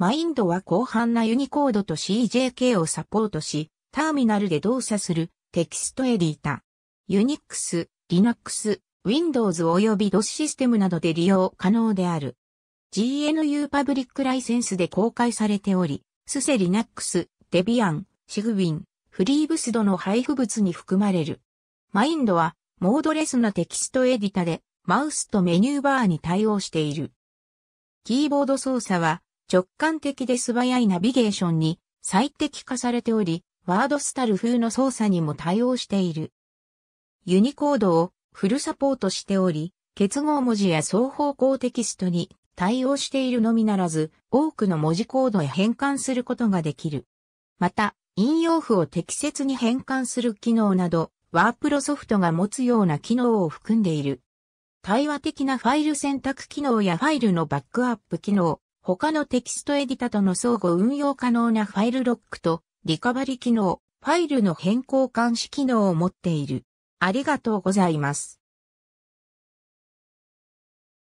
MinEd は広範な Unicode と CJK をサポートし、ターミナルで動作するテキストエディタ。Unix、Linux、Windows 及び DOS システムなどで利用可能である。GNU パブリックライセンスで公開されており、スセリナックス、デビアン、シグウィン、フリーブスドの配布物に含まれる。 MinEd は、モードレスなテキストエディタで、マウスとメニューバーに対応している。キーボード操作は、直感的で素早いナビゲーションに最適化されており、ワードスタル風の操作にも対応している。ユニコードをフルサポートしており、結合文字や双方向テキストに対応しているのみならず、多くの文字コードへ変換することができる。また、引用符を適切に変換する機能など、ワープロソフトが持つような機能を含んでいる。対話的なファイル選択機能やファイルのバックアップ機能、他のテキストエディタとの相互運用可能なファイルロックとリカバリ機能、ファイルの変更監視機能を持っている。ありがとうございます。